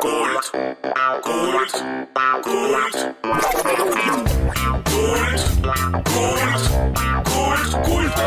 Культ. Культ. Культ. Культ. Культ. Культ. Культ.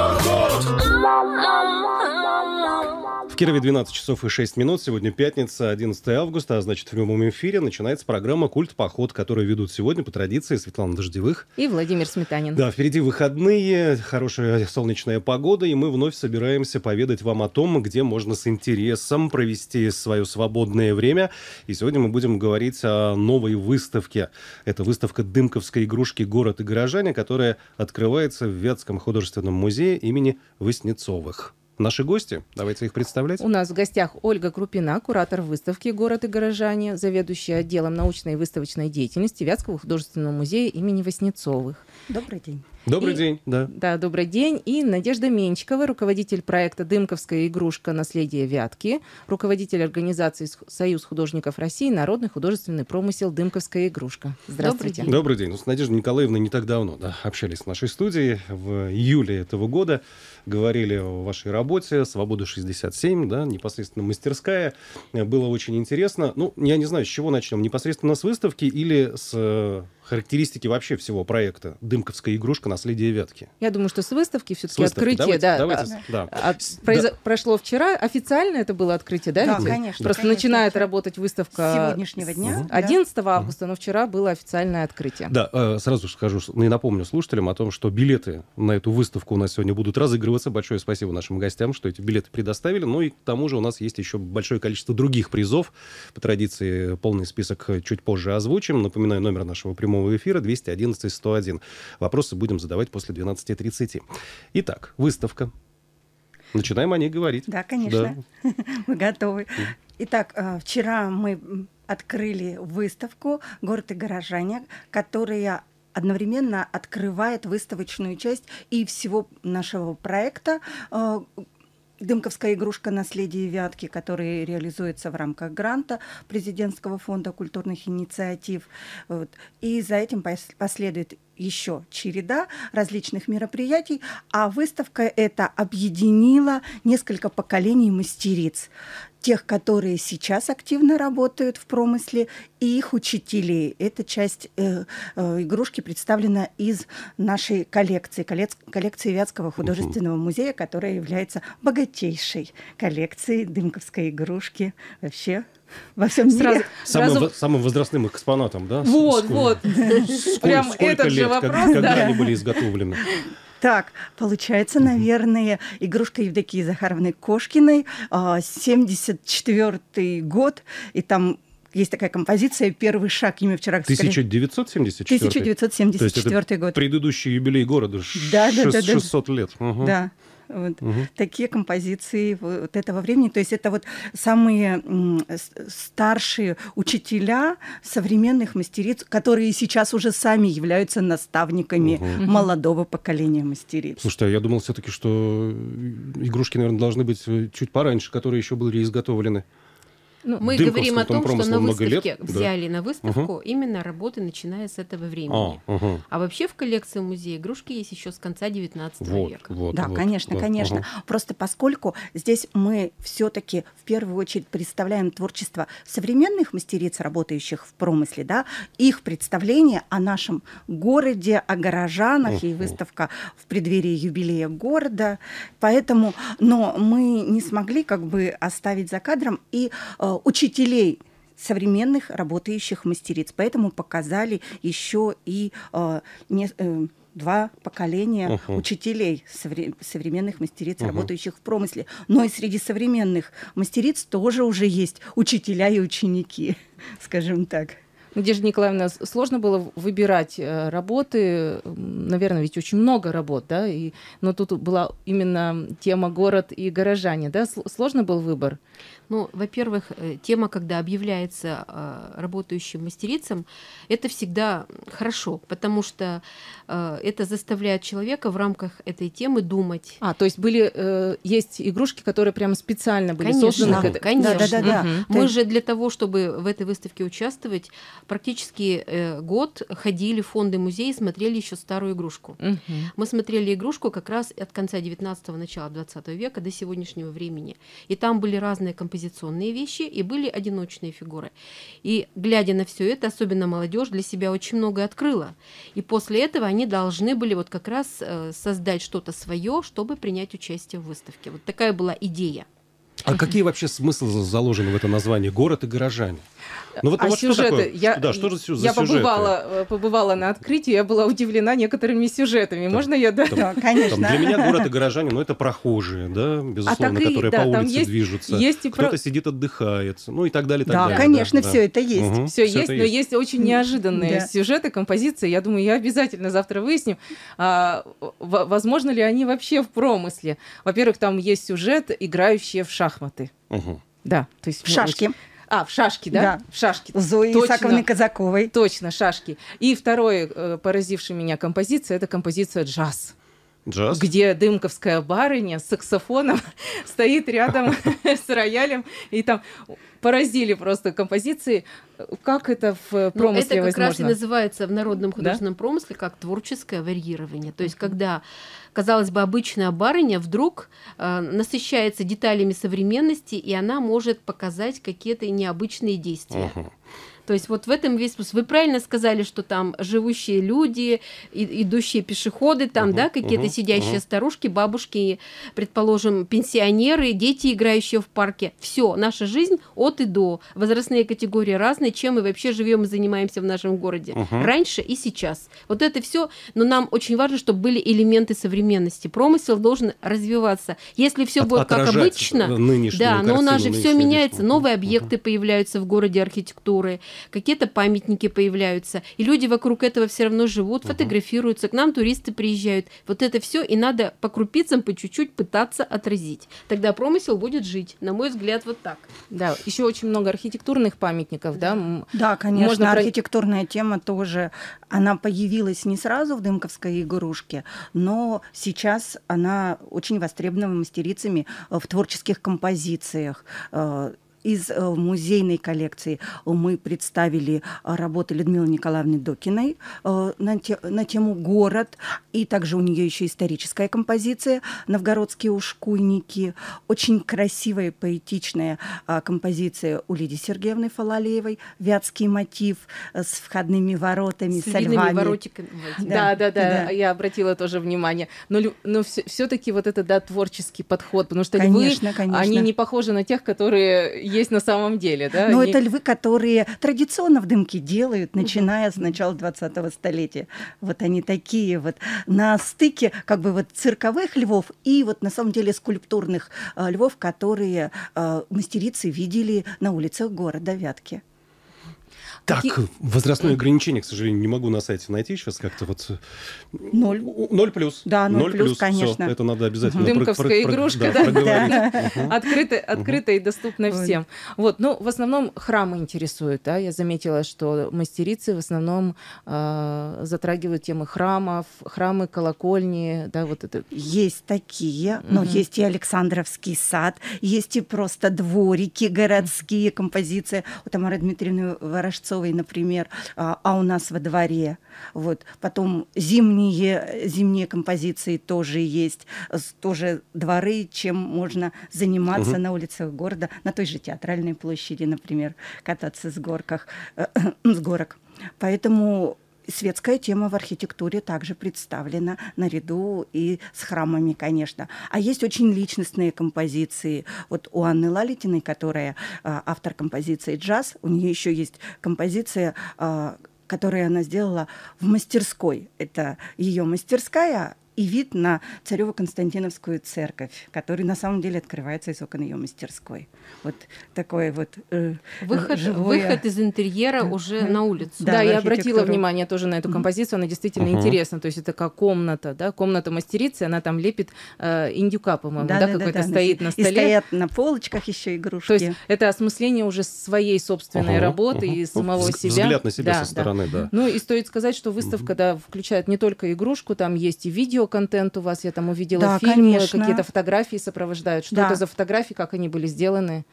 Кирове 12 часов и 6 минут. Сегодня пятница, 11 августа, а значит, в прямом эфире начинается программа «Культ Поход», которую ведут сегодня по традиции Светлана Дождевых. И Владимир Сметанин. Да, впереди выходные, хорошая солнечная погода, и мы вновь собираемся поведать вам о том, где можно с интересом провести свое свободное время. И сегодня мы будем говорить о новой выставке. Это выставка дымковской игрушки «Город и горожане», которая открывается в Вятском художественном музее имени Воснецовых. Наши гости, давайте их представлять. У нас в гостях Ольга Крупина, куратор выставки «Город и горожане», заведующая отделом научной и выставочной деятельности Вятского художественного музея имени Воснецовых. Добрый день. Добрый И- день, да. Да, добрый день. И Надежда Менчикова, руководитель проекта «Дымковская игрушка. Наследие Вятки», руководитель организации «С- «Союз художников России. Народный художественный промысел. Дымковская игрушка». Здравствуйте. день. Добрый день. Ну, с Надеждой Николаевной не так давно да, общались в нашей студии. В июле этого года говорили о вашей работе «Свобода 67», да, непосредственно мастерская. Было очень интересно. Ну, я не знаю, с чего начнем. Непосредственно с выставки или с э, характеристики вообще всего проекта «Дымковская игрушка. Наследие Вятки». Я думаю, что с выставки все-таки выставки. открытие, Давайте- да. давайте, да. А, произо- Прошло вчера, официально это было открытие, да? Да, ведь? конечно, Просто конечно. начинает работать выставка С сегодняшнего дня, с да. 11 августа, но вчера было официальное открытие. Да, э, сразу скажу ну и напомню слушателям о том, что билеты на эту выставку у нас сегодня будут разыгрываться. Большое спасибо нашим гостям, что эти билеты предоставили. Ну и к тому же у нас есть еще большое количество других призов. По традиции полный список чуть позже озвучим. Напоминаю, номер нашего прямого эфира 211-101. Вопросы будем задавать после 12.30. Итак, выставка. Начинаем о ней говорить. Да, конечно. Мы готовы. Итак, э, вчера мы открыли выставку «Город и горожане», которая одновременно открывает выставочную часть и всего нашего проекта э, Дымковская игрушка «Наследие Вятки», который реализуется в рамках гранта Президентского фонда культурных инициатив. Вот. И за этим пос- последует еще череда различных мероприятий, а выставка эта объединила несколько поколений мастериц. Тех, которые сейчас активно работают в промысле, и их учителей. Эта часть э, э, игрушки представлена из нашей коллекции, коллек- коллекции Вятского художественного музея, которая является богатейшей коллекцией дымковской игрушки вообще во всем мире. Сразу, Самым, сразу- самым возрастным экспонатом, да? Вот, сколько- вот. сколько- Прям сколько этот же лет, как- вопрос, когда да. они были изготовлены? Так, получается, наверное, игрушка Евдокии Захаровны Кошкиной, а, 74 год, и там есть такая композиция «Первый шаг», имя вчера сказали. 1974? То есть 1974 это год. предыдущий юбилей города, Да, да, да, да. 600 лет. Мгм. Да. Вот. Мгм. Такие композиции вот этого времени. То есть это вот самые старшие учителя современных мастериц, которые сейчас уже сами являются наставниками Мгм. молодого поколения мастериц. Слушайте, а я думал все-таки, что игрушки, наверное, должны быть э, чуть пораньше, которые еще были изготовлены. Ну, Мы Дымковскому говорим о том, что на много лет, выставке да. взяли на выставку именно работы, начиная с этого времени. А, ага. А вообще в коллекции музея игрушки есть еще с конца 19 Вот, века. вот, Да, вот, конечно, да, конечно. ага. Просто поскольку здесь мы все-таки в первую очередь представляем творчество современных мастериц, работающих в промысле, да, их представление о нашем городе, о горожанах, и Мгм. выставка в преддверии юбилея города. Поэтому, но мы не смогли как бы оставить за кадром и э, учителей современных работающих мастериц. Поэтому показали еще и э, не- э, два поколения Мгм. учителей совре- современных мастериц, Мгм. работающих в промысле. Но и среди современных мастериц тоже уже есть учителя и ученики, скажем так. Надежда Николаевна, сложно было выбирать э, работы. Наверное, ведь очень много работ, да? И, но тут была именно тема город и горожане, да? Сл- Сложно был выбор? Ну, во-первых, э, тема, когда объявляется э, работающим мастерицам, это всегда хорошо, потому что э, это заставляет человека в рамках этой темы думать. А, то есть были, есть игрушки, которые прямо специально были Конечно, созданы. к этой- конечно. Да-да-да. Мгм. Мы То же для того, чтобы в этой выставке участвовать, практически э, год ходили в фонды музея, смотрели еще старую игрушку. Мгм. Мы смотрели игрушку как раз от конца 19-го, начала 20 века до сегодняшнего времени. И там были разные композиционные вещи и были одиночные фигуры. И глядя на все это, особенно молодежь для себя очень много открыла. И после этого они должны были вот как раз э, создать что-то свое, чтобы принять участие в выставке. Вот такая была идея. А какие вообще смыслы заложены в это название «Город и горожане»? Ну вот, а вот что сюжеты? такое? Я, да, что же сю- за я побывала, э, побывала на открытии, я была удивлена некоторыми сюжетами. Можно я да? Там- Да, Там конечно. для меня город и горожане, ну это прохожие, да, безусловно, так и- которые да, по там улице есть- движутся. есть и Кто-то про- сидит, отдыхает, ну и так далее, и так Да, далее. конечно, да. все это есть. Мгм, Все всё есть, это но есть очень неожиданные Да. сюжеты, композиции. Я думаю, я обязательно завтра выясню, а, возможно ли они вообще в промысле. Во-первых, там есть сюжет, играющие в шахматы. Мгм. Да, то есть В шашки. А, в шашки, да? Да. В шашки. Зои Точно. Исаковны Казаковой. Точно, шашки. И второе, э, поразившая меня композиция, это композиция джаз. Джаз? где дымковская барыня с саксофоном стоит рядом с роялем, и там поразили просто композиции. Как это в Ну, промысле это как раз и называется в народном художественном промысле как творческое варьирование. То есть, когда, казалось бы, обычная барыня вдруг э, насыщается деталями современности, и она может показать какие-то необычные действия. Мгм. То есть вот в этом весь смысл. Вы правильно сказали, что там живущие люди, и- идущие пешеходы, там, Мгм, да, какие-то мгм, сидящие мгм. старушки, бабушки, предположим, пенсионеры, дети, играющие в парке. Все, наша жизнь от и до. Возрастные категории разные, чем мы вообще живем и занимаемся в нашем городе. Мгм. Раньше и сейчас. Вот это все, но нам очень важно, чтобы были элементы современности. Промысел должен развиваться. Если все От- будет как обычно, да, но у нас же все меняется, новые объекты появляются в городе архитектуры, какие-то памятники появляются, и люди вокруг этого все равно живут, фотографируются, к нам туристы приезжают. Вот это все и надо по крупицам, по чуть-чуть пытаться отразить. Тогда промысел будет жить, на мой взгляд, вот так. Да, еще очень много архитектурных памятников, да. Да, конечно, Можно про- архитектурная тема тоже, она появилась не сразу в Дымковской игрушке, но сейчас она очень востребована мастерицами э, в творческих композициях. Из э, музейной коллекции мы представили э, работы Людмилы Николаевны Докиной э, на, те- на тему «Город», и также у нее еще историческая композиция «Новгородские ушкуйники», очень красивая, поэтичная композиция у Лидии Сергеевны Фалалеевой, «Вятский мотив» с входными воротами, С со львами. воротиками. Да, да, да, да. я обратила тоже внимание. Но, но все-таки вот это, да, творческий подход, потому что Конечно, львы, конечно. они не похожи на тех, которые есть на самом деле, да? Но они- это львы, которые традиционно в дымке делают, начиная с начала 20-го столетия. Вот они такие вот на стыке как бы вот цирковых львов и вот на самом деле скульптурных э, львов, которые э, мастерицы видели на улицах города Вятки. Так, Какие- возрастное ограничение, к сожалению, не могу на сайте найти сейчас как-то вот... Ноль. У- Ноль плюс. Да, ноль плюс, всё, конечно. это надо обязательно... Дымковская про- про- игрушка, да, да. Мгм. Открыто, открыто и доступно Вот. всем. Вот, ну, в основном храмы интересуют, да, я заметила, что мастерицы в основном э, затрагивают темы храмов, храмы, колокольни, да, вот это. Есть такие, но есть и Александровский сад, есть и просто дворики городские, композиции у Тамары Дмитриевны Ворожцовой, например, а, а у нас во дворе. Вот. Потом зимние, зимние композиции тоже есть, тоже дворы, чем можно заниматься Мгм. на улицах города, на той же театральной площади, например, кататься с горках, с горок. Поэтому Светская тема в архитектуре также представлена наряду и с храмами, конечно. А есть очень личностные композиции. Вот у Анны Лалитиной, которая а, автор композиции «Джаз», у нее еще есть композиция, а, которую она сделала в мастерской. Это ее мастерская и вид на Царево-Константиновскую церковь, который на самом деле открывается из окон ее мастерской. Вот такой вот э, Выход, живое- выход из интерьера уже на улицу. Да, Да, я обратила внимание тоже на эту композицию, она действительно Мгм. интересна, то есть это как комната, да, комната мастерицы, она там лепит э, индюка, по-моему, да, какой-то да, стоит на И столе. стоят на полочках еще игрушки. То есть это осмысление уже своей собственной Ага, работы ага. и самого Взг- себя. Взгляд на себя Да, со да. стороны, да. Ну и стоит сказать, что выставка да, включает не только игрушку, там есть и видеоконтент у вас, я там увидела Да, фильмы, конечно. какие-то фотографии сопровождают. Что Да. это за фотографии, как они были сделаны?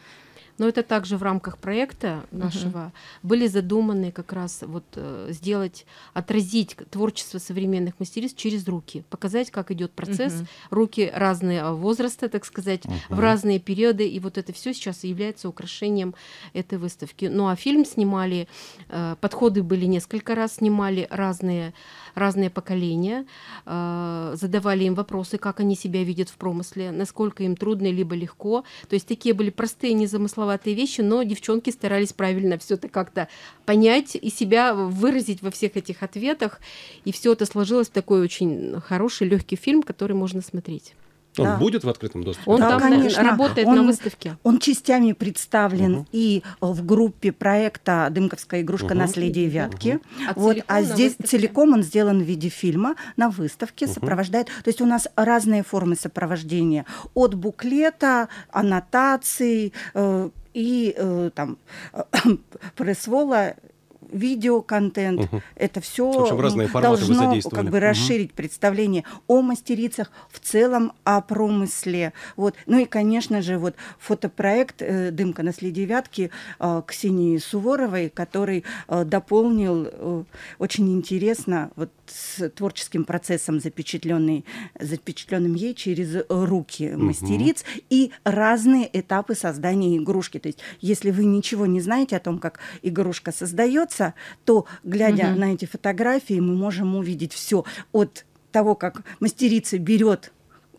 Но это также в рамках проекта нашего были задуманы как раз вот э, сделать, отразить творчество современных мастериц через руки, показать, как идет процесс. Мгм. Руки разные а, возраста, так сказать, в разные периоды, и вот это все сейчас является украшением этой выставки. Ну а фильм снимали, э, подходы были несколько раз, снимали разные, разные поколения, э, задавали им вопросы, как они себя видят в промысле, насколько им трудно либо легко. То есть такие были простые, незамысловатые вещи, но девчонки старались правильно все это как-то понять и себя выразить во всех этих ответах. И все это сложилось в такой очень хороший, легкий фильм, который можно смотреть. Он Да. будет в открытом доступе? Он Да, там конечно. работает на Он- выставке. Он частями представлен Мгм. и в группе проекта «Дымковская игрушка. Мгм. Наследие Вятки». А Вот, а на здесь выставке? целиком он сделан в виде фильма на выставке, Мгм. сопровождает. То есть у нас разные формы сопровождения. От буклета, аннотаций э, и э, там пресс-вола, видеоконтент. Мгм. Это все В общем, разные форматы вы должно как бы расширить представление о мастерицах, в целом о промысле. Вот. Ну и, конечно же, вот фотопроект э, «Дымка наследие Вятки» э, Ксении Суворовой, который э, дополнил очень интересно вот с творческим процессом, запечатленный, запечатленным ей через руки мастериц и разные этапы создания игрушки. То есть, если вы ничего не знаете о том, как игрушка создается, то, глядя Мгм. на эти фотографии, мы можем увидеть все от того, как мастерица берет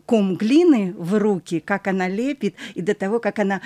ком глины в руки, как она лепит, и до того, как она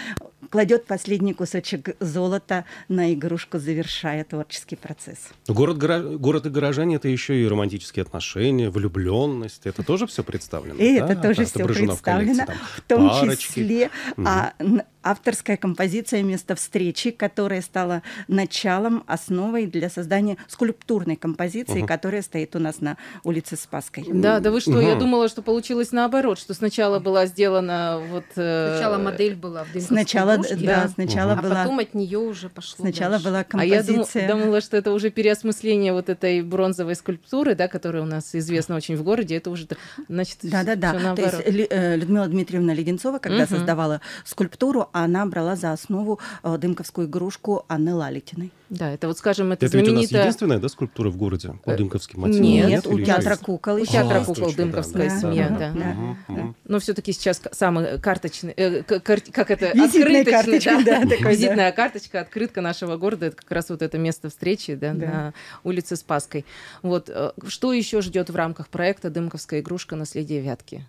кладет последний кусочек золота на игрушку, завершая творческий процесс. Город, гора- город и горожане это еще и романтические отношения, влюбленность. Это тоже все представлено? И да? это тоже Так, все отображено в коллекции, представлено, там в том парочки. числе а, н- авторская композиция «Место встречи», которая стала началом, основой для создания скульптурной композиции, Мгм. которая стоит у нас на улице Спасской. Да, да вы что, я Мгм. думала, что получилось наоборот, что сначала была сделана вот... э, Сначала модель была в дымковской Сначала, да, да. сначала а была, потом от нее уже пошло сначала дальше. была А я думала, композиция. думала, что это уже переосмысление вот этой бронзовой скульптуры, да, которая у нас известна очень в городе. Это уже, значит, Да, да, да. всё То есть э, Людмила Дмитриевна Леденцова, когда Мгм. создавала скульптуру, она брала за основу э, дымковскую игрушку Анны Лалитиной. Да, это вот, скажем, это, Это ведь у нас знаменитая... единственная да, скульптура в городе по Э, дымковским мотивам? нет, у или театра есть? кукол У театра есть. кукол точно, да, «Дымковская да, семья», да, да. да. Мгм, мгм. Но все-таки сейчас самый карточный, э, кар- как это, Визитная карточка, да, такой, да. визитная карточка, открытка нашего города, это как раз вот это место встречи, да, Да. на улице Спасской. Вот э, что еще ждет в рамках проекта "Дымковская игрушка. Наследие Вятки"?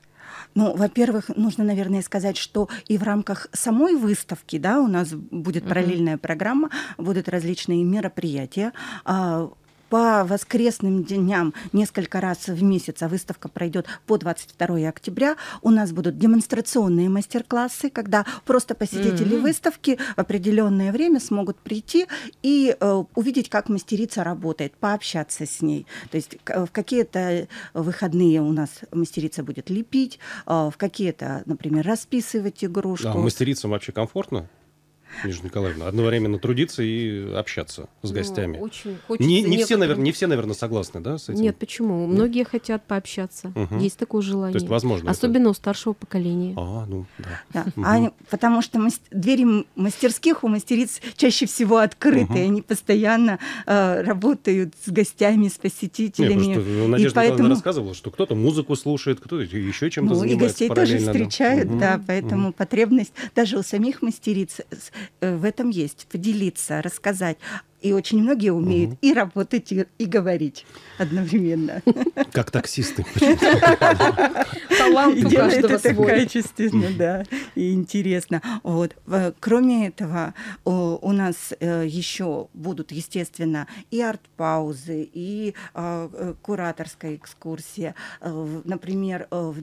Ну, во-первых, нужно, наверное, сказать, что и в рамках самой выставки, да, у нас будет параллельная программа, будут различные мероприятия. По воскресным дням несколько раз в месяц, а выставка пройдет по 22 октября, у нас будут демонстрационные мастер-классы, когда просто посетители Мгм. выставки в определенное время смогут прийти и э, увидеть, как мастерица работает, пообщаться с ней. То есть к- в какие-то выходные у нас мастерица будет лепить, э, в какие-то, например, расписывать игрушку. А мастерицам вообще комфортно, Нижняя Николаевна, одновременно трудиться и общаться с Ну, гостями? очень хочется Не, не, все, наверное, не все, наверное, согласны, да, с этим? Нет, почему? Многие хотят пообщаться. Мгм. Есть такое желание. То есть, возможно, это- Особенно у старшего поколения. А, ну, да. Да. Мгм. А потому что мас- двери мастерских у мастериц чаще всего открыты, Мгм. они постоянно э, работают с гостями, с посетителями. потому что Надежда и поэтому... Рассказывала, что кто-то музыку слушает, кто-то еще чем-то Ну, и занимается гостей тоже встречают, Мгм. да, поэтому Мгм. потребность даже у самих мастериц э, в этом есть, поделиться, рассказать. И очень многие умеют Мгм. и работать, и, и говорить одновременно. Как таксисты. Талант у каждого это качественно, да, и интересно. Вот. В- Кроме этого, у нас еще будут, естественно, и арт-паузы, и э, кураторская экскурсия. Э, Например, э,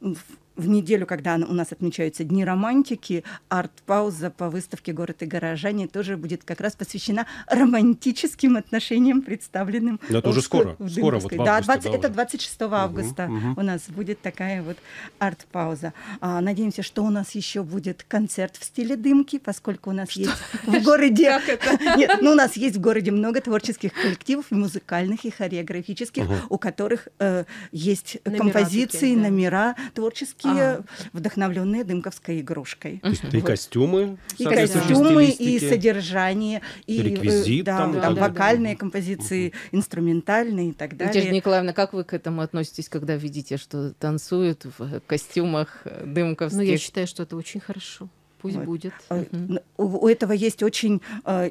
в- в неделю, когда у нас отмечаются Дни романтики, арт-пауза по выставке «Город и горожане» тоже будет как раз посвящена романтическим отношениям, представленным Но это в уже скоро, в скоро, вот в. Да, августе, 20 да, это уже. 26 августа мгм. у нас будет такая вот арт-пауза. А, надеемся, что у нас еще будет концерт в стиле дымки, поскольку у нас есть в городе... Нет, ну у нас есть в городе много творческих коллективов, и музыкальных, и хореографических, у которых э, есть Номера композиции, такие, да. номера творческие. Яркие, вдохновленные дымковской игрушкой. То есть и костюмы, И костюмы, и содержание, и, э, Реквизит да, там там далее. вокальные композиции, инструментальные и так Надежда далее. Николаевна, как вы к этому относитесь, когда видите, что танцуют в костюмах э, дымковских? Ну, я считаю, что это очень хорошо. Пусть Вот. будет. Э, У у этого есть очень э,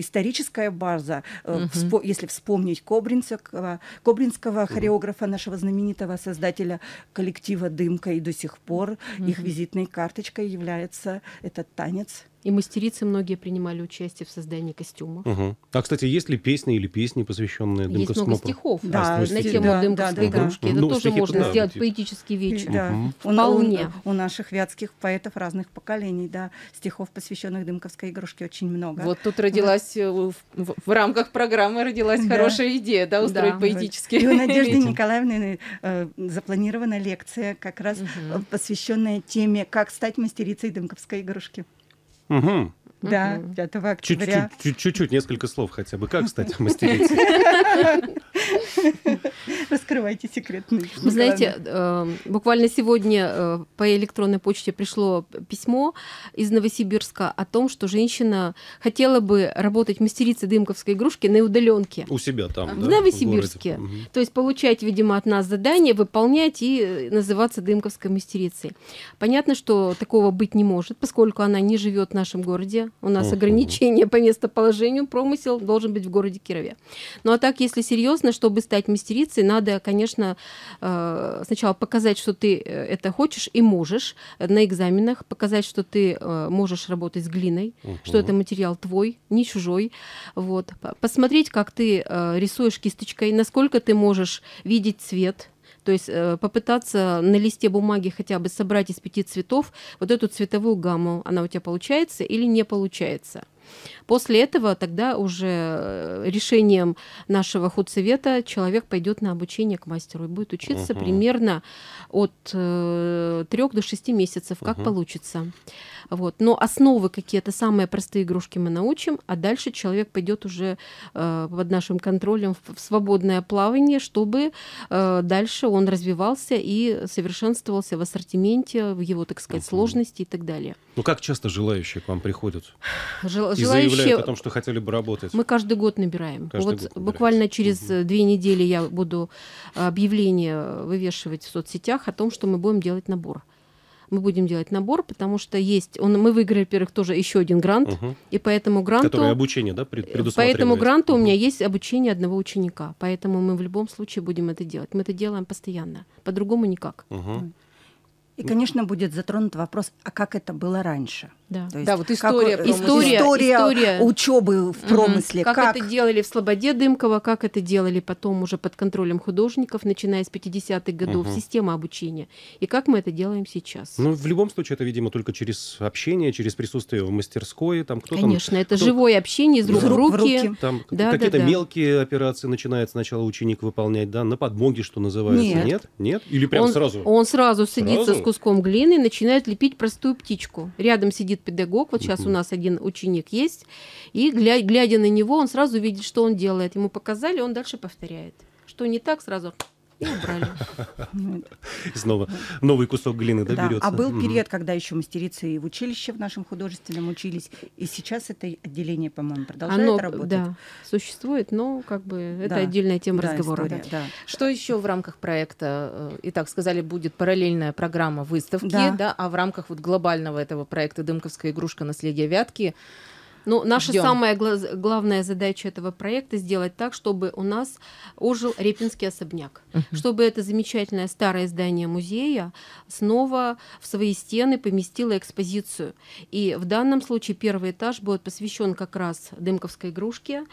историческая база. Мгм. вспо- Если вспомнить Кобринского, Кобринского хореографа, нашего знаменитого создателя коллектива «Дымка», и до сих пор их Мгм. визитной карточкой является этот танец. И мастерицы многие принимали участие в создании костюмов. Мгм. А, кстати, есть ли песни или песни, посвященные Есть дымковскому много стихов Да, А, на стихи, тему да, дымковской да, да, да. игрушки. Это Ну, тоже стихи можно туда сделать идти. поэтический вечер. Да. Мгм. У, у- Вполне. у наших вятских поэтов разных поколений, да, стихов, посвященных дымковской игрушке, очень много. Вот тут родилась, э, в, в- в рамках программы родилась Да. хорошая идея, да, устроить Да. поэтический И у Надежды вечер. Николаевны э, запланирована лекция, как раз э, посвященная теме «Как стать мастерицей дымковской игрушки». Mm-hmm. Да, Мгм. 5 октября. Чуть-чуть, чуть- чуть-чуть, несколько слов хотя бы. Как стать мастерицей? Раскрывайте секретный. Вы знаете, э, буквально сегодня э, по электронной почте пришло письмо из Новосибирска о том, что женщина хотела бы работать мастерицей дымковской игрушки на удаленке. У себя там, В да? Новосибирске. То есть получать, видимо, от нас задание, выполнять и э, называться дымковской мастерицей. Понятно, что такого быть не может, поскольку она не живет в нашем городе. У нас Мгм. ограничения по местоположению, промысел должен быть в городе Кирове. Ну а так, если серьезно, чтобы стать мастерицей, надо, конечно, э, сначала показать, что ты э, это хочешь и можешь э, на экзаменах, показать, что ты можешь работать с глиной, что Мгм. это материал твой, не чужой. Вот. Посмотреть, как ты рисуешь кисточкой, насколько ты можешь видеть цвет. То есть э, попытаться на листе бумаги хотя бы собрать из пяти цветов вот эту цветовую гамму. Она у тебя получается или не получается. После этого тогда уже э, решением нашего худсовета человек пойдет на обучение к мастеру и будет учиться Мгм. примерно от трех до шести месяцев, как Мгм. получится. Вот. Но основы какие-то самые простые игрушки мы научим, а дальше человек пойдет уже э, под нашим контролем в, в свободное плавание, чтобы э, дальше он развивался и совершенствовался в ассортименте, в его, так сказать, Мгм. сложности и так далее. Ну как часто желающие к вам приходят Жел- и заявляют желающие о том, что хотели бы работать? мы каждый год набираем. Каждый вот год буквально через э, две недели я буду объявление вывешивать в соцсетях о том, что мы будем делать набор. Мы будем делать набор, потому что есть, он, мы выиграли, во-первых, тоже еще один грант, Мгм. и по этому гранту, Которое обучение, да, э, предусматривает? этому гранту у Мгм. меня есть обучение одного ученика, поэтому мы в любом случае будем это делать. Мы это делаем постоянно, по-другому никак. Мгм. И, конечно, будет затронут вопрос, а как это было раньше? Да. То есть Да, вот как, история промысла. История- история история. учебы в промысле. Как, как это делали в Слободе Дымкова, как это делали потом уже под контролем художников, начиная с 50-х годов, Мгм. система обучения, и как мы это делаем сейчас. Ну, в любом случае, это, видимо, только через общение, через присутствие в мастерской, там кто Конечно, это кто- живое общение из рук Из в рук в руки. руки. там, там Да, какие-то да, да. мелкие операции начинает сначала ученик выполнять, да, на подмоге, что называется. Нет. Нет? Нет? Или прям он, сразу? он сразу садится Сразу? с куском глины и начинает лепить простую птичку. Рядом сидит педагог, вот сейчас у нас один ученик есть, и гля- глядя на него, он сразу видит, что он делает. Ему показали, он дальше повторяет. Что не так, сразу и убрали. И Снова новый кусок глины, да, берется? а был период, когда еще мастерицы и в училище в нашем художественном учились, и сейчас это отделение, по-моему, продолжает работать. да, существует, но как бы это отдельная тема разговора. Что еще в рамках проекта? э, Итак, сказали, будет параллельная программа выставки, Да. да, а в рамках вот глобального этого проекта «Дымковская игрушка. Наследие Вятки» Ну, наша Ждём. самая гла- главная задача этого проекта сделать так, чтобы у нас ожил Репинский особняк, чтобы это замечательное старое здание музея снова в свои стены поместило экспозицию. И в данном случае первый этаж будет посвящен как раз дымковской игрушке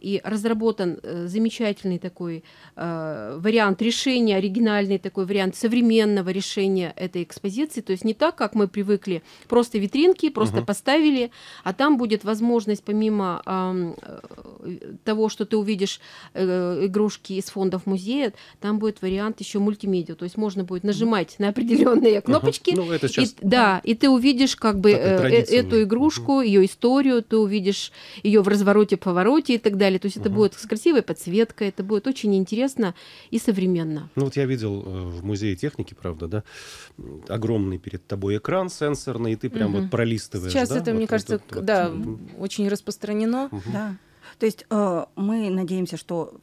и разработан э, замечательный такой э, вариант решения, оригинальный такой вариант современного решения этой экспозиции. То есть не так, как мы привыкли, просто витринки, просто Мгм. поставили, а там будет возможность помимо ам, э, того, что ты увидишь э, игрушки из фондов музея, там будет вариант еще мультимедиа. То есть можно будет нажимать на определенные кнопочки. Ну, это И, сейчас да, и ты увидишь как бы э, э, эту игрушку, ее историю, ты увидишь ее в развороте, повороте и так далее. То есть это Мгм. будет с красивой подсветкой, это будет очень интересно и современно. Ну вот я видел э, в музее техники, правда, да, огромный перед тобой экран сенсорный, и ты прям Мгм. вот пролистываешь. Сейчас да, это, вот мне вот кажется, вот, да, очень распространено. мгм. Да. То есть э, мы надеемся, что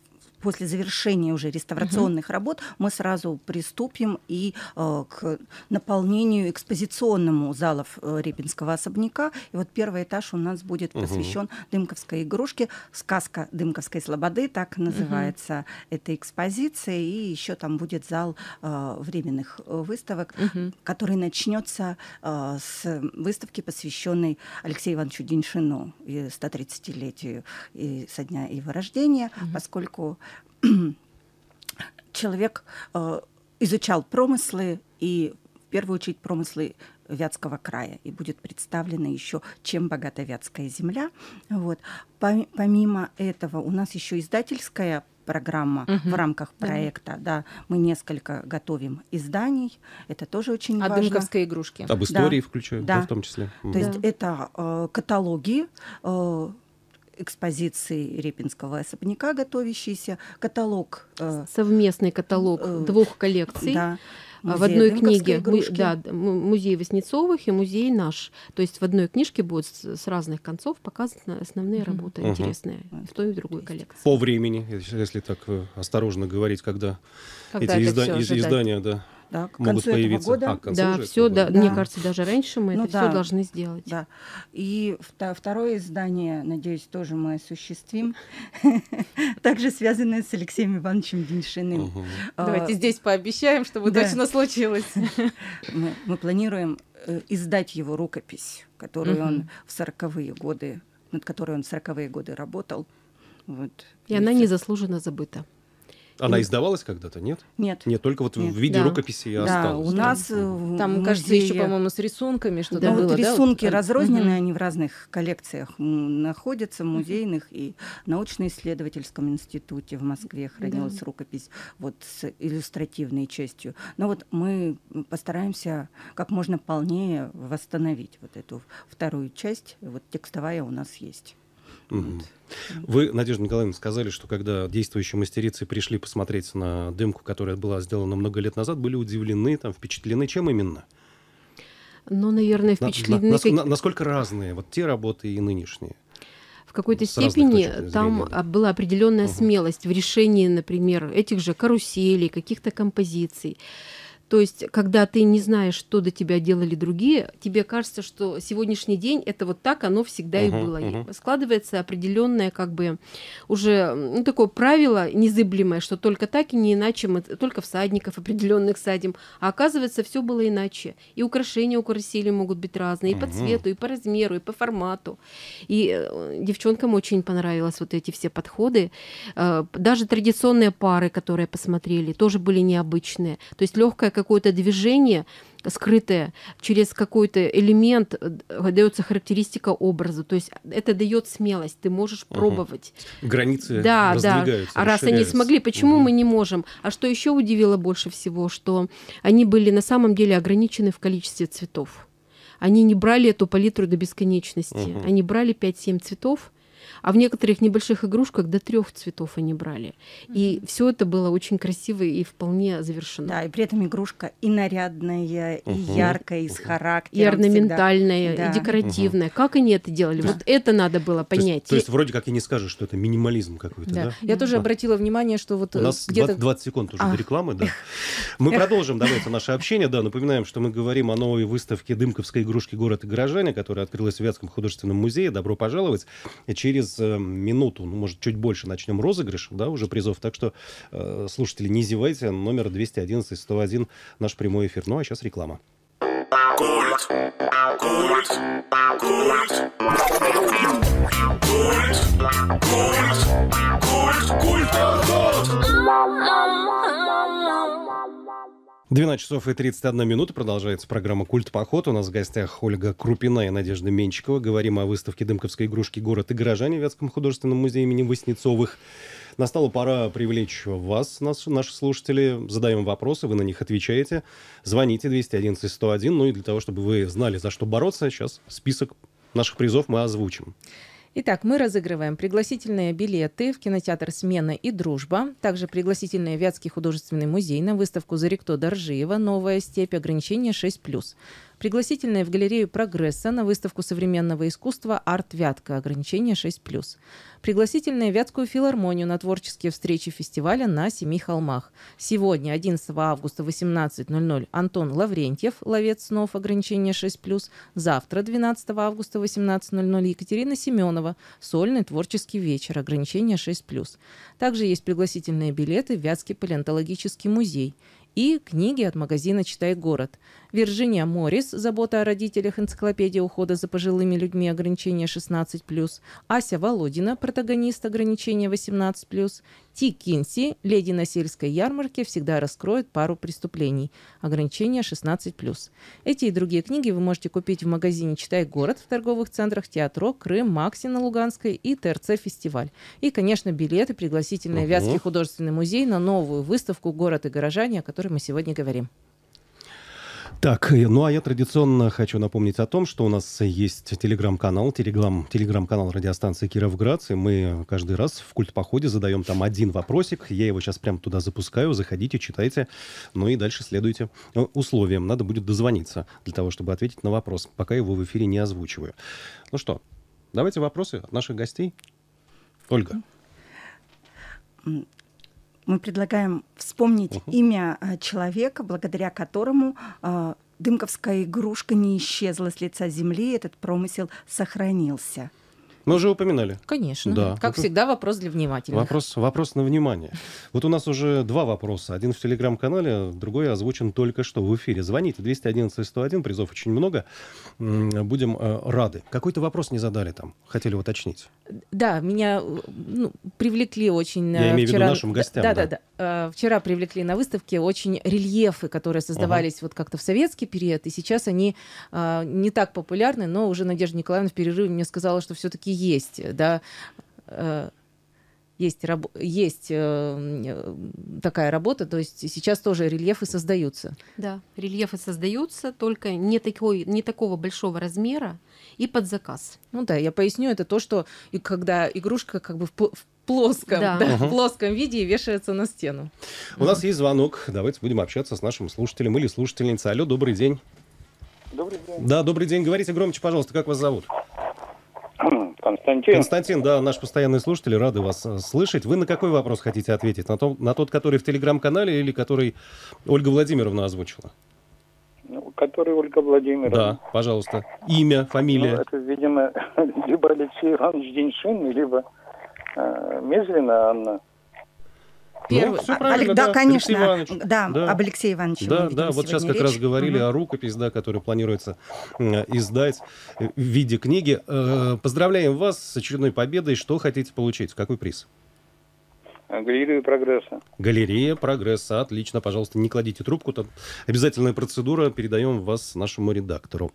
после завершения уже реставрационных работ мы сразу приступим и э, к наполнению экспозиционному залов э, Репинского особняка. И вот первый этаж у нас будет посвящен дымковской игрушке. Сказка Дымковской слободы, так называется эта экспозиция. И еще там будет зал э, временных э, выставок, Мгм. который начнется э, с выставки, посвященной Алексею Ивановичу Деньшину и 130-летию и со дня его рождения, поскольку человек э, изучал промыслы и в первую очередь промыслы Вятского края. И будет представлена еще чем богата Вятская земля. Вот. Пом- Помимо этого у нас еще издательская программа Мгм. в рамках Да. проекта. Да. мы несколько готовим изданий. Это тоже очень А важно. дымковской игрушки. Об истории включают, да, Да. в том числе. То Мгм. есть Да. это э, каталоги э, экспозиции Репинского особняка, готовящийся, каталог э, Совместный каталог Э, двух коллекций. да, А В одной книге игрушки. да, музей Васнецовых и музей наш. То есть в одной книжке будет с, с разных концов показаны основные Мгм. работы Мгм. интересные в той и в другой коллекции. По времени, если, так э, осторожно говорить, когда, Когда эти изда- из- издания да, Да, к могут концу появиться. этого года. А, к концу Да, уже все, да, года? мне Да. кажется, даже раньше мы Ну это да. все должны сделать. Да. И вто- второе издание, надеюсь, тоже мы осуществим, также связанное с Алексеем Ивановичем Деньшиным. А, Давайте здесь пообещаем, чтобы да. точно случилось. мы, мы планируем э, издать его рукопись, которую он в сороковые годы, над которой он в сороковые годы работал. Вот. И она всё. незаслуженно забыта. Она издавалась когда-то, нет? Нет. Нет, только вот Нет. в виде Да. рукописи и Да, осталось. у да? нас э, Мгм. в Там, кажется, еще, музее- по-моему, с рисунками что-то Да. Ну, было, вот да? рисунки Вот, э, разрознены, мгм. они в разных коллекциях находятся, музейных и научно-исследовательском институте в Москве хранилась рукопись вот с иллюстративной частью. Но вот мы постараемся как можно полнее восстановить вот эту вторую часть. Вот текстовая у нас есть. Вы, Надежда Николаевна, сказали, что когда действующие мастерицы пришли посмотреть на дымку, которая была сделана много лет назад, были удивлены, там, впечатлены. Чем именно? Но, наверное, На- впечатлены на- как- на- насколько разные вот те работы и нынешние? в какой-то степени там зрения, была определенная Мгм. смелость в решении, например, этих же каруселей, каких-то композиций. То есть, когда ты не знаешь, что до тебя делали другие, тебе кажется, что сегодняшний день это вот так оно всегда и Мгм, было. И мгм. складывается определенное как бы уже ну, такое правило незыблемое, что только так и не иначе мы только всадников определенных садим. А оказывается, все было иначе. И украшения у карусели могут быть разные, и по Мгм. цвету, и по размеру, и по формату. И э, девчонкам очень понравилось вот эти все подходы. Э, Даже традиционные пары, которые посмотрели, тоже были необычные. То есть легкое какое-то движение скрытое через какой-то элемент э, дается характеристика образа. То есть это дает смелость, ты можешь Мгм. пробовать. Границы Да, да. раздвигаются, А раз они смогли, почему Мгм. мы не можем? А что еще удивило больше всего, что они были на самом деле ограничены в количестве цветов. Они не брали эту палитру до бесконечности. Мгм. Они брали 5-7 цветов, а в некоторых небольших игрушках до трех цветов они брали. И все это было очень красиво и вполне завершено. Да, и при этом игрушка и нарядная, и Мгм. яркая, и с характером. И орнаментальное, Да. и декоративное. Как они это делали? Да. Вот это надо было То есть, понять. то есть вроде как и не скажешь, что это минимализм какой-то, да? Да. Я тоже Да. обратила внимание, что вот У э, нас где-то 20, 20 секунд уже А. до рекламы, да. Мы продолжим, давайте, наше общение, да. Напоминаем, что мы говорим о новой выставке «Дымковской игрушки. Город и горожане», которая открылась в Вятском художественном музее. Добро пожаловать. И Через э, минуту, ну, может, чуть больше начнем розыгрыш, да, уже призов. Так что, э, слушатели, не зевайте. Номер 211-101 наш прямой эфир. Ну, а сейчас реклама. Культ. Культ. Культ. Культ. Культ. Культ. Культ. Культ. 12 часов и 31 минута. Продолжается программа «Культ поход». У нас в гостях Ольга Крупина и Надежда Менчикова. Говорим о выставке дымковской игрушки «Город и горожане» в Вятском художественном музее имени Васнецовых. Настала пора привлечь вас, нас, наши слушатели. Задаем вопросы, вы на них отвечаете. Звоните 211 101. Ну и для того, чтобы вы знали, за что бороться, сейчас список наших призов мы озвучим. Итак, мы разыгрываем пригласительные билеты в кинотеатр «Смена» и «Дружба», также пригласительные Вятский художественный музей на выставку «Зарикто Доржиева. Новая степь. Ограничение 6+.» Пригласительные в галерею «Прогресса» на выставку современного искусства «Арт Вятка». Ограничение 6+. Пригласительные Вятскую филармонию на творческие встречи фестиваля на Семи холмах. Сегодня, 11 августа, 18.00, Антон Лаврентьев, «Ловец снов», ограничение 6+. Завтра, 12 августа, 18.00, Екатерина Семенова, «Сольный творческий вечер», ограничение 6+. Также есть пригласительные билеты в Вятский палеонтологический музей и книги от магазина «Читай город». Вирджиния Моррис «Забота о родителях. Энциклопедия ухода за пожилыми людьми. Ограничение 16+,» Ася Володина «Протагонист. Ограничение 18+,» Ти Кинси «Леди на сельской ярмарке всегда раскроет пару преступлений. Ограничение 16+.» Эти и другие книги вы можете купить в магазине «Читай город» в торговых центрах Театро, Крым, Макси на Луганской и ТРЦ «Фестиваль». И, конечно, билеты, пригласительные в Угу. Вятский художественный музей на новую выставку «Город и горожане», о которой мы сегодня говорим. Так, и- ну а я традиционно хочу напомнить о том, что у нас есть телеграм-канал, телеграм, телеграм-канал радиостанции Кировград, и мы каждый раз в культ-походе задаем там один вопросик. Я его сейчас прямо туда запускаю, заходите, читайте, ну и дальше следуйте э, условиям. Надо будет дозвониться для того, чтобы ответить на вопрос, пока его в эфире не озвучиваю. Ну что, давайте вопросы от наших гостей. Ольга. Мы предлагаем вспомнить имя э, человека, благодаря которому э, дымковская игрушка не исчезла с лица земли, этот промысел сохранился. Мы уже упоминали. Конечно. Да. Как всегда, вопрос для внимательных. Вопрос, вопрос на внимание. Вот у нас уже два вопроса. Один в телеграм-канале, другой озвучен только что в эфире. Звоните 211 101, призов очень много. Будем э, рады. Какой-то вопрос не задали там, хотели уточнить. Да, меня э, ну, привлекли очень... Я э, имею в виду вчера... нашим гостям, Да, да. да, да. Э, Вчера привлекли на выставке очень рельефы, которые создавались вот как-то в советский период, и сейчас они э, не так популярны, но уже Надежда Николаевна в перерыве мне сказала, что все-таки есть, да, э, есть, раб- есть э, такая работа, то есть сейчас тоже рельефы создаются. Да, рельефы создаются, только не, такой, не такого большого размера и под заказ. Ну да, я поясню, это то, что и когда игрушка как бы в, в плоском, Да. да, в плоском виде и вешается на стену. У нас есть звонок. Давайте будем общаться с нашим слушателем или слушательницей. Алло, добрый день. Добрый день. Да, добрый день. Говорите громче, пожалуйста, как вас зовут? Константин. Константин, да, наш постоянный слушатель, рады вас э, слышать. Вы на какой вопрос хотите ответить? На, том, на тот, который в телеграм-канале или который Ольга Владимировна озвучила? Ну, Который Ольга Владимировна. Да, пожалуйста. Имя, Ну, фамилия. это, видимо, либо Алексей Иванович Деньшин, либо э, Мезлина Анна. Первый- Ну, всё а- правильно, Алек- да, да, конечно. Алексей Иванович. Да, Да. об Алексее Ивановиче. Да, да, вот сейчас как раз речь. говорили Мгм. о рукопись, да, которую планируется издать в виде книги. Э, Поздравляем вас с очередной победой. Что хотите получить? Какой приз? Галерею прогресса. Галерея прогресса. Отлично, пожалуйста, не кладите трубку. Там обязательная процедура. Передаем вас нашему редактору.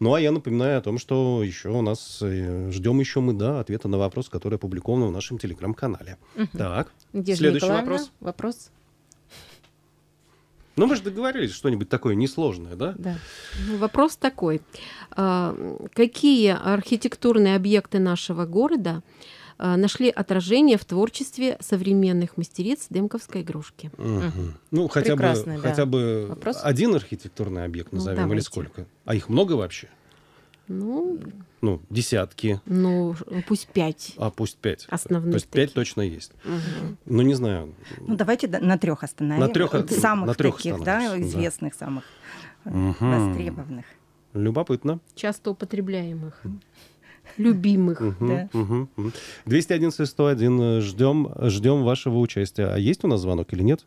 Ну, а я напоминаю о том, что еще у нас э, ждем еще мы, да, ответа на вопрос, который опубликован в нашем телеграм-канале. Так, Надежда следующий Николаевна, вопрос. Вопрос? Ну, мы же договорились, что-нибудь такое несложное, да? Да. Ну, Вопрос такой. А, Какие архитектурные объекты нашего города нашли отражение в творчестве современных мастериц демковской игрушки? Мгм. Ну, хотя бы, да. хотя бы Вопрос. один архитектурный объект Ну, назовем, или давайте. сколько? А их много вообще? Ну, Ну, десятки, ну, пусть пять. а пусть пять. Основных То есть пять точно есть. Мгм. Ну, не знаю. Ну, давайте да, на трех остановим. На Вот самых на трёх таких, да, остановимся, да. известных, самых э, Мгм. востребованных. Любопытно. Часто употребляемых. Любимых. Да. мгм, мгм. 211 101. Ждем, ждем вашего участия. А есть у нас звонок или нет?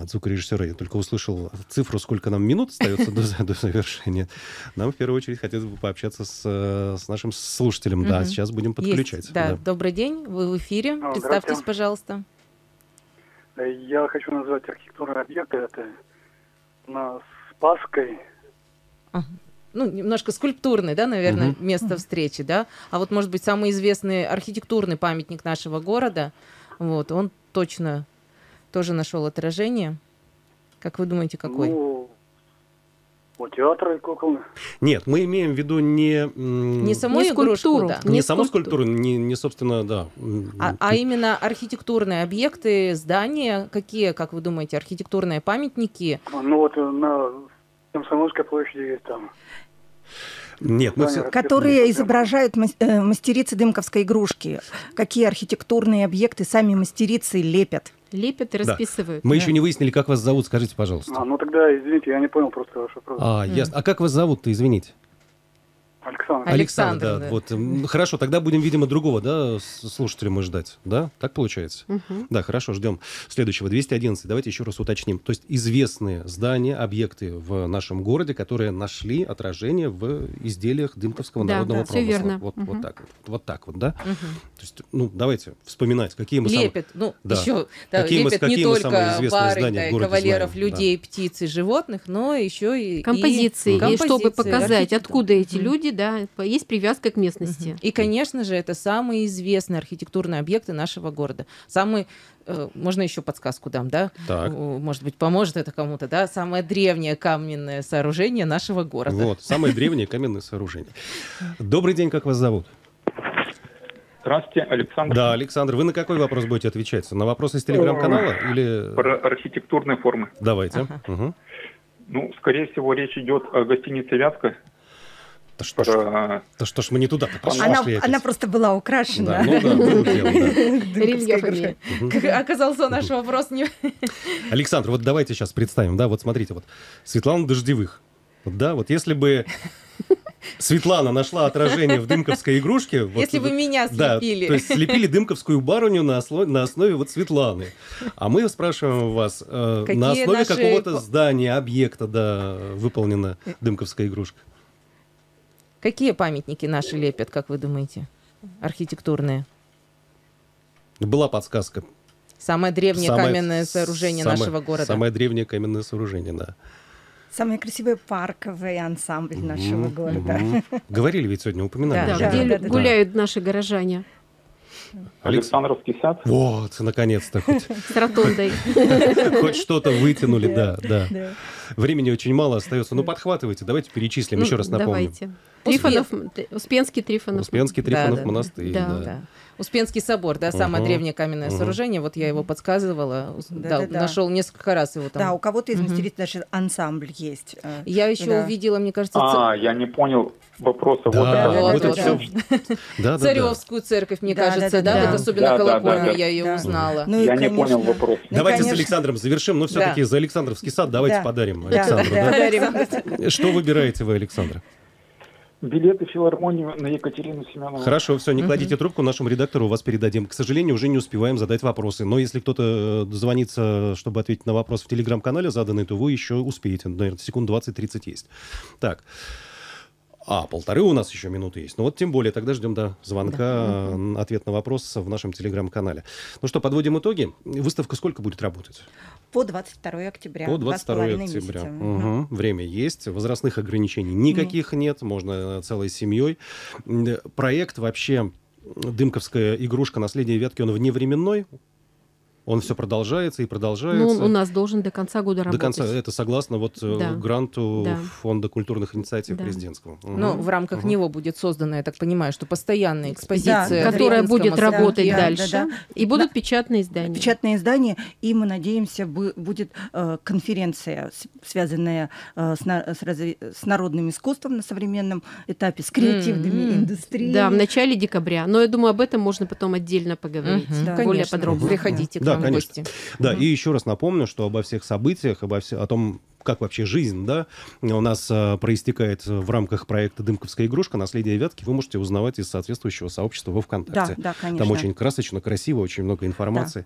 От звукорежиссера я только услышал цифру, сколько нам минут остается до, до завершения. Нам в первую очередь хотелось бы пообщаться с, э, с нашим слушателем. Да, Мгм. сейчас будем Есть. подключать. Да, Да. добрый день, вы в эфире. Представьтесь, пожалуйста. Э, Я хочу назвать архитектурный объект. Это на Спасской. Ну, немножко скульптурный, да, наверное, место встречи, да? А вот, может быть, самый известный архитектурный памятник нашего города, вот, он точно тоже нашел отражение. Как вы думаете, какой? Ну, у театра кукол. Нет, мы имеем в виду не... не саму не скульптуру. да, не не саму скульптуру. не, не, собственно, да. а, а именно архитектурные объекты, здания, какие, как вы думаете, архитектурные памятники? Ну вот на Комсомольской площади есть там. Нет, мы все... Которые изображают э, мастерицы дымковской игрушки. Какие архитектурные объекты сами мастерицы лепят. Лепят и Да. расписывают. Мы Да. еще не выяснили, как вас зовут, скажите, пожалуйста. А, ну тогда, извините, я не понял просто ваш вопрос. А, ясно. А как вас зовут-то, извините? Александр. Александр, да. да. Вот, хорошо, тогда будем, видимо, другого, да, слушателя мы ждать, да? Так получается? Мгм. Да, хорошо, ждем следующего. 211. Давайте еще раз уточним. То есть известные здания, объекты в нашем городе, которые нашли отражение в изделиях дымковского Да, народного да, промысла. верно. Вот, вот Мгм. так вот. Вот так вот, да? Мгм. То есть, ну, давайте вспоминать, какие мы Лепят, ну, Да. еще да, Какие мы- лепят не какие мы только известные пары здания в да, городе кавалеров, знаем, да. людей, птиц и животных, но еще и и Композиции, и чтобы композиции, показать, архитектура. откуда эти люди, да, есть привязка к местности. Мгм. И, конечно же, это самые известные архитектурные объекты нашего города. Самые, э, можно еще подсказку дам, да? Так. Может быть, поможет это кому-то, да? Самое древнее каменное сооружение нашего города. Вот, самое древнее каменное сооружение. Добрый день, как вас зовут? Здравствуйте, Александр. Да, Александр, вы на какой вопрос будете отвечать? На вопрос из телеграм-канала или... Про архитектурные формы. Давайте. Ага. Мгм. Ну, скорее всего, речь идет о гостинице «Вятка». Да что ж, Про... да что ж мы не туда-то пошли Она, она просто была Да, украшена. ну да, было дело, да. Рельефами. игрушкой. Как оказался наш вопрос не... Александр, вот давайте сейчас представим, да, вот смотрите, вот Светлана Дождевых, да, вот если бы Светлана нашла отражение в дымковской игрушке... вот, Если бы вот, меня Да, слепили. то есть слепили дымковскую барыню на, осло- на основе вот Светланы. А мы спрашиваем вас, э, на основе наши какого-то здания, объекта, да, выполнена дымковская игрушка? Какие памятники наши лепят, как вы думаете? Архитектурные. Была подсказка. Самое древнее Самое- каменное сооружение самое- нашего города. Самое древнее каменное сооружение, да. Самый красивый парковый ансамбль нашего Мгм, города. мгм. Говорили ведь сегодня, упоминали. Да, Да, где да, да, да. гуляют наши горожане Алекс- Александровский сад. Вот, наконец-то, хоть, с ротондой. хоть что-то вытянули, да, да. Да. Времени очень мало остается. Ну, подхватывайте, давайте перечислим, Ну, еще раз напомню. Давайте. Трифонов, Успенский Трифонов. Успенский, Да, Трифонов, да, монастырь, да. да. Да. Успенский собор, да, самое Мгм. древнее каменное Мгм. сооружение. Вот я его подсказывала. Да, Да-да-да. нашел несколько раз его там. Да, у кого-то из Мгм. мастериц даже ансамбль есть. э, Я еще Да. увидела, мне кажется, ц- А, я не понял вопроса. Да, вот это. вот вот это это. все. Да, да, да. Царевскую церковь, мне Да, кажется, да, да-да-да. вот особенно Да, да, да, колокольню да. я ее Да. узнала. Ну Я не конечно, понял вопрос. ну, Давайте с конечно, Александром завершим, но все-таки Да. за Александровский сад давайте Да. подарим Да, Александру. да. да? Что выбираете вы, Александр? Билеты в филармонию на Екатерину Семенову. Хорошо, все, не кладите трубку, нашему редактору вас передадим. К сожалению, уже не успеваем задать вопросы. Но если кто-то э, дозвонится, чтобы ответить на вопрос в телеграм-канале заданный, то вы еще успеете. Наверное, секунд 20-30 есть. Так. А, полторы у нас еще минуты есть. Ну вот тем более, тогда ждем до звонка, э, ответ на вопрос в нашем телеграм-канале. Ну что, подводим итоги. Выставка сколько будет работать? По 22 октября. По два с 22 половиной октября. месяца. Мгм. Время есть, возрастных ограничений никаких нет, можно э, целой семьей. Проект вообще «Дымковская игрушка. Наследие ветки», он вневременной, он все продолжается и Ну, продолжается. он у нас должен до конца года до работать. конца, это согласно вот э, Да. гранту Да. Фонда культурных инициатив Да. президентского. Мгм. Ну, в рамках Мгм. него будет создана, я так понимаю, что постоянная Да, экспозиция. да, которая будет работать Да, дальше. да, да. И будут печатные издания. Печатное издание, и мы надеемся, бу- будет э, конференция, связанная э, с, на- с разви- с народным искусством на современном этапе, с креативными М-м. индустриями. Да, в начале декабря. Но я думаю, об этом можно потом отдельно поговорить. Мгм, Да. Более конечно. подробно. Приходите к Да, нам в конечно. гости. Да, и еще раз напомню, что обо всех событиях, обо все, о том, как вообще жизнь, да, у нас э, проистекает в рамках проекта «Дымковская игрушка. Наследие Вятки», вы можете узнавать из соответствующего сообщества во Да, ВКонтакте. да, конечно. Там очень красочно, красиво, очень много информации.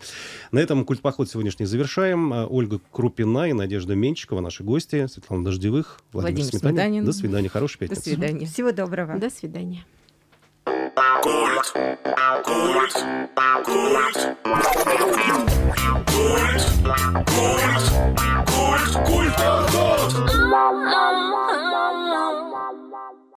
На этом культпоход сегодняшний завершаем. Э, Ольга Крупина и Надежда Менчикова, наши гости, Светлана Дождевых, Владимир, Владимир Сметанин. Сметанин. До свидания, хорошей До пятницы. свидания. Всего доброго. До свидания. Gold. Gold. Gold. Gold. Gold. Gold. Gold. Gold.